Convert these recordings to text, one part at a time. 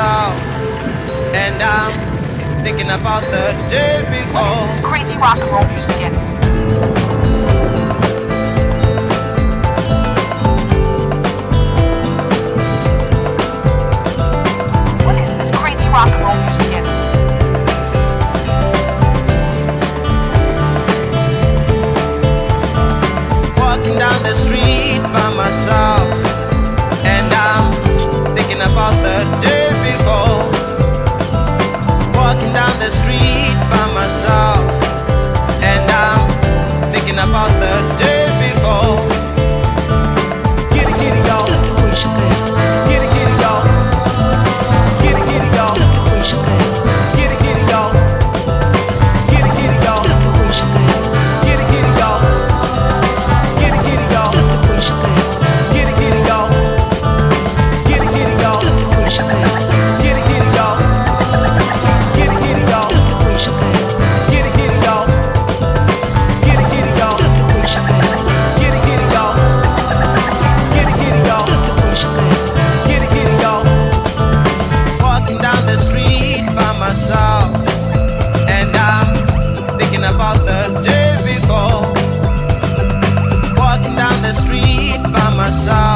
all. And I'm thinking about the day before. Crazy rock and roll music. again. about the day before. the street by myself, and I'm thinking about the day before. Walking down the street by myself.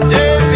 day.